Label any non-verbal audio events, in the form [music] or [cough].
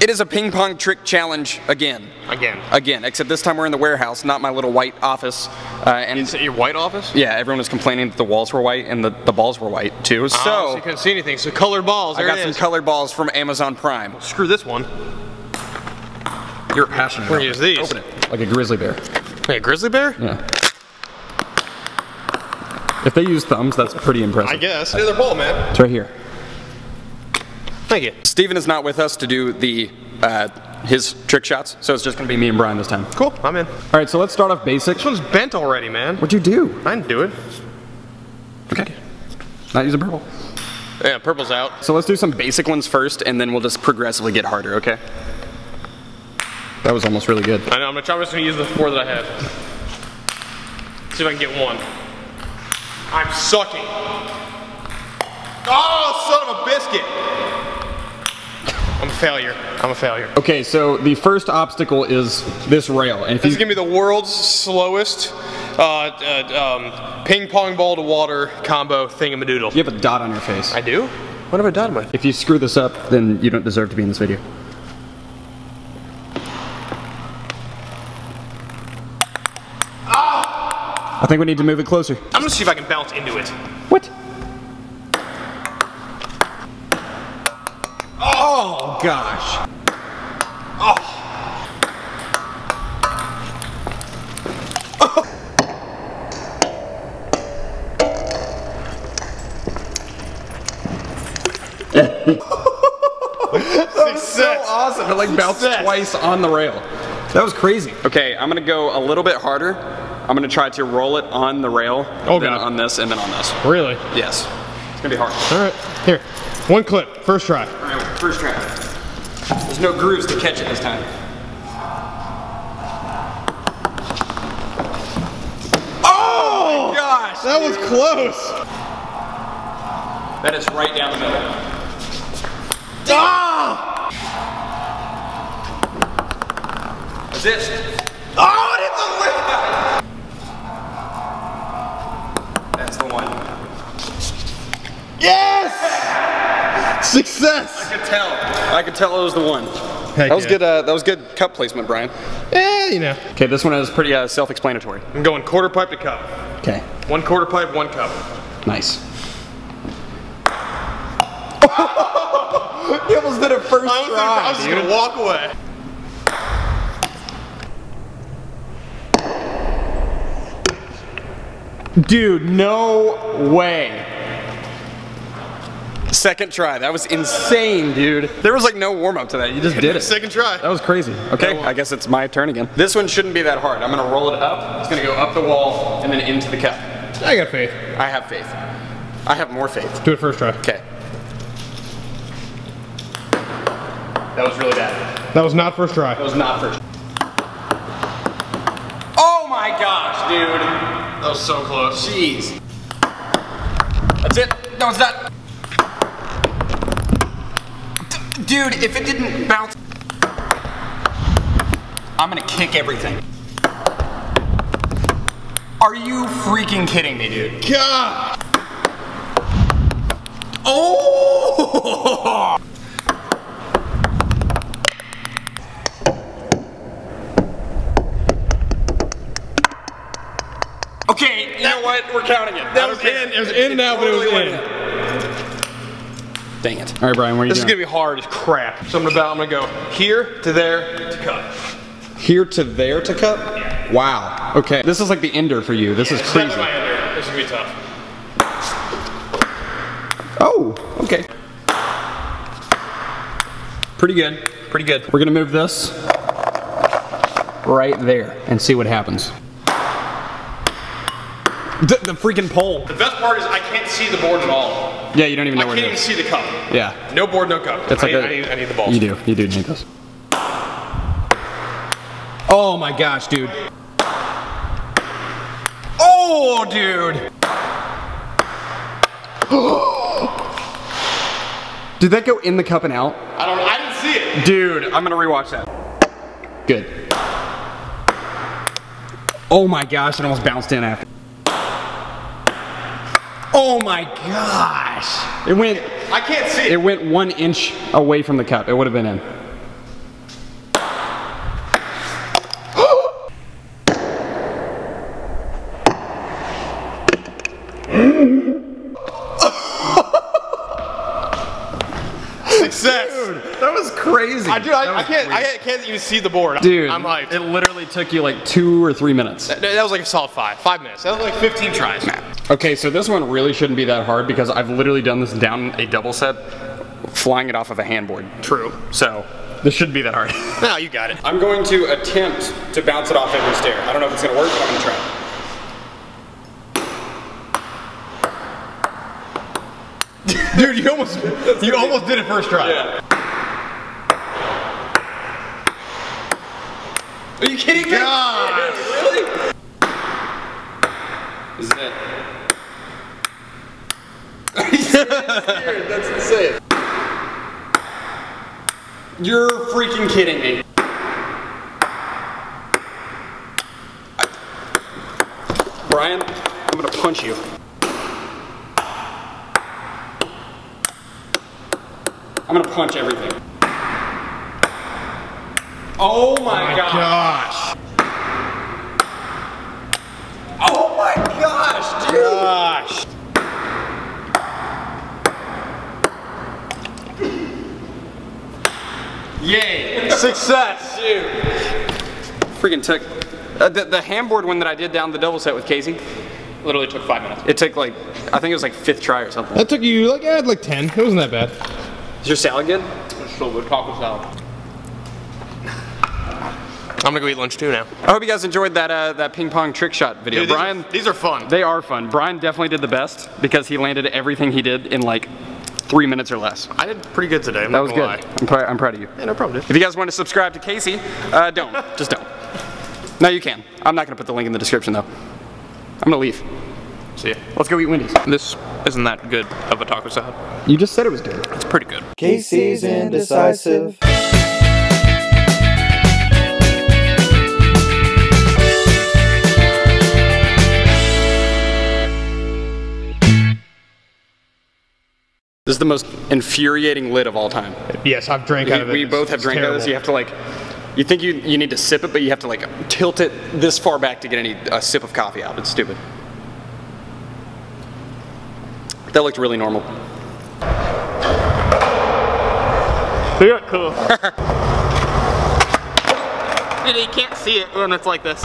It is a ping pong trick challenge again. Again. Again, except this time we're in the warehouse, not my little white office. Uh, and Is it your white office? yeah, everyone was complaining that the walls were white and the, the balls were white too. Oh, so So you couldn't see anything. So colored balls. I got it some is. colored balls from Amazon Prime. Screw this one. You're passionate. We're gonna use these. Open it like a grizzly bear. Hey, a grizzly bear? Yeah. If they use thumbs, that's pretty impressive. I guess. Another ball, man. It's right here. Thank you. Steven is not with us to do the uh, his trick shots, so it's just gonna be me and Brian this time. Cool. I'm in. All right, so let's start off basic. This one's bent already, man. What'd you do? I didn't do it. Okay. Not using purple. Yeah, purple's out. So let's do some basic ones first, and then we'll just progressively get harder, okay? That was almost really good. I know. I'm gonna try. I'm just gonna use the four that I have. See if I can get one. I'm sucking. Oh, son of a biscuit! I'm a failure. I'm a failure. Okay, so the first obstacle is this rail, and if This you is gonna be the world's slowest uh, uh, um, ping pong ball to water combo thingamadoodle. you have a dot on your face. I do? What have I done with? If you screw this up, then you don't deserve to be in this video. I think we need to move it closer. I'm gonna see if I can bounce into it. What? Oh gosh. Oh. [laughs] Success. awesome. It like bounced Success. twice on the rail. That was crazy. Okay, I'm gonna go a little bit harder. I'm gonna try to roll it on the rail, Oh, then God. on this, and then on this. Really? Yes. It's gonna be hard. All right. Here. One clip. First try. First try. There's no grooves to catch it this time. Oh gosh! That was close. That is right down the middle. Ah! It. Oh, it hit That's the one. Yes! Success. I could tell. I could tell it was the one. Heck that was yeah. good. Uh, that was good cup placement, Brian. Eh, you know. Okay, this one is pretty uh, self-explanatory. I'm going quarter pipe to cup. Okay, One quarter pipe, one cup. nice. [laughs] he almost did it first I was, gonna, I was just gonna walk away. Dude, no way. Second try. That was insane, dude. There was like no warm up to that. You just did it. Second try. That was crazy. Okay, I guess it's my turn again. This one shouldn't be that hard. I'm gonna roll it up. It's gonna go up the wall and then into the cup. I got faith. I have faith. I have more faith. Do it first try. Okay. That was really bad. That was not first try. That was not first. Oh my gosh, dude. That was so close. Jeez. That's it. No, it's not. Dude, if it didn't bounce, I'm gonna kick everything. Are you freaking kidding me, dude? God! Oh! [laughs] Okay, you know what? We're counting it. That was in. It was in and out, but it was in. Went Dang it. All right, Brian, what are you This is gonna be hard as crap. So I'm gonna, about, I'm gonna go here to there to cup. Here to there to cup? Yeah. Wow. Okay. This is like the ender for you. This is Definitely crazy. my ender. This is gonna be tough. Oh, okay. Pretty good. Pretty good. We're gonna move this right there and see what happens. The, the freaking pole. The best part is I can't see the board at all. Yeah, you don't even know I where can't it even is. see the cup. Yeah. No board, no cup. That's I, like need, a- I, need, I need the balls. You do. You do need this. Oh my gosh, dude. Oh, dude. [gasps] Did that go in the cup and out? I don't. I didn't see it. Dude, I'm gonna rewatch that. Good. Oh my gosh, it almost bounced in after. Oh my gosh. It went. I can't see. It. it went one inch away from the cup. It would have been in. [gasps] Success. Dude, that was crazy. I do. I, I can't. I can't even see the board. Dude, I'm hyped. It literally took you like two or three minutes. that, that was like a solid five. Five minutes. That was like 15 tries. Okay, so this one really shouldn't be that hard because I've literally done this down a double set, flying it off of a handboard. True. So this shouldn't be that hard. [laughs] No, you got it. I'm going to attempt to bounce it off every stair. I don't know if it's gonna work, but I'm gonna try. Dude, you almost you almost did it first try. Yeah. Are you kidding me? God. [laughs] Really? This is it. That's insane. You're freaking kidding me. Brian, I'm gonna punch you. I'm gonna punch everything. Oh my, god. Gosh. Oh my gosh, dude. Gosh. Yay. Success. Dude. Freaking took. Uh, the, the handboard one that I did down the double set with Casey, Literally took five minutes. it took like, I think it was like fifth try or something. That took you like, yeah, like 10. It wasn't that bad. Is your salad good? So good taco salad. I'm gonna go eat lunch too now. I hope you guys enjoyed that uh, that ping pong trick shot video. Dude, these Brian, are, these are fun. they are fun. Brian definitely did the best because he landed everything he did in like three minutes or less. I did pretty good today. I'm That not was gonna good. lie. I'm, pr- I'm proud of you. Yeah, no problem, dude. If you guys want to subscribe to Casey, uh, don't. [laughs] Just don't. No, you can. I'm not going to put the link in the description though. I'm going to leave. See ya. Let's go eat Wendy's. This isn't that good of a taco salad. You just said it was good. It's pretty good. Casey's indecisive. This is the most infuriating lid of all time. Yes, I've drank out of We, it. we both have drank out of this. You have to like, you think you you need to sip it, but you have to like tilt it this far back to get any a sip of coffee out. It's stupid. That looked really normal. Yeah, cool. [laughs] And you can't see it when it's like this.